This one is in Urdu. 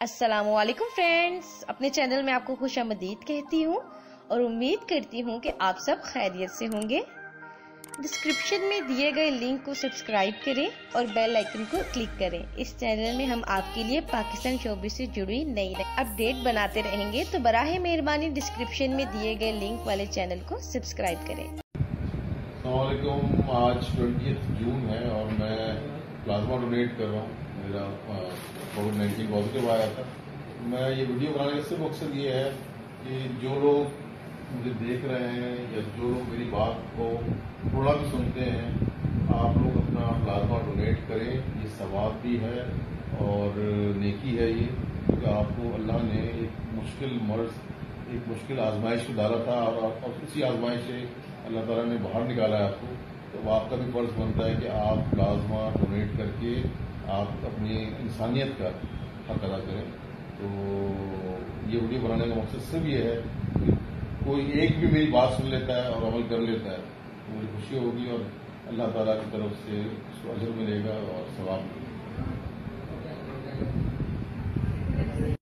السلام علیکم فرینڈز، اپنے چینل میں آپ کو خوش آمدید کہتی ہوں اور امید کرتی ہوں کہ آپ سب خیریت سے ہوں گے۔ ڈسکرپشن میں دیے گئے لنک کو سبسکرائب کریں اور بیل آئیکن کو کلک کریں۔ اس چینل میں ہم آپ کے لیے پاکستان شعبے سے جڑی نئی اپڈیٹ بناتے رہیں گے۔ تو براہ مہربانی ڈسکرپشن میں دیے گئے لنک والے چینل کو سبسکرائب کریں۔ السلام علیکم، آج ٹوینٹی جون ہے اور میں پلازما ڈونیٹ کر رہا ہوں۔ میرا کووڈ نائنٹین پازیٹیو آیا تھا۔ میں یہ ویڈیو بنانے کا صرف مقصد یہ ہے کہ جو لوگ مجھے دیکھ رہے ہیں یا جو لوگ میری بات کو تھوڑا بھی سنتے ہیں، آپ لوگ اپنا پلازما ڈونیٹ کریں، یہ ثواب بھی ہے اور نیکی ہے یہ۔ کیونکہ آپ کو اللہ نے ایک مشکل مرض، ایک مشکل آزمائش میں ڈالا تھا اور اسی آزمائش سے اللہ تعالیٰ نے باہر نکالا ہے آپ کو۔ تو آپ کا بھی فرض بنتا ہے کہ آپ پلازما ڈونیٹ کر کے آپ اپنی انسانیت کا حق ادا کریں، تو یہ ویڈیو بنانے کا مقصد صرف یہ ہے کہ کوئی ایک بھی میری بات سن لیتا ہے اور عمل کر لیتا ہے، تو مجھے خوشی ہوگی اور اللہ تعالیٰ کی طرف سے اس کو اجر ملے گا اور ثواب ملے گا۔